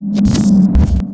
you